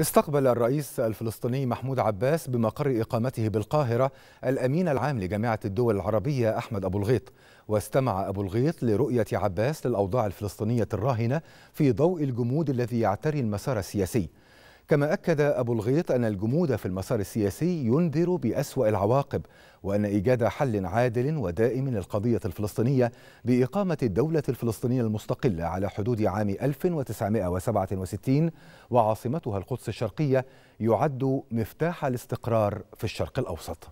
استقبل الرئيس الفلسطيني محمود عباس بمقر إقامته بالقاهرة الأمين العام لجامعة الدول العربية أحمد أبو الغيط واستمع أبو الغيط لرؤية عباس للأوضاع الفلسطينية الراهنة في ضوء الجمود الذي يعتري المسار السياسي. كما أكد أبو الغيط أن الجمود في المسار السياسي ينذر بأسوأ العواقب وأن إيجاد حل عادل ودائم للقضية الفلسطينية بإقامة الدولة الفلسطينية المستقلة على حدود عام 1967 وعاصمتها القدس الشرقية يعد مفتاح الاستقرار في الشرق الأوسط.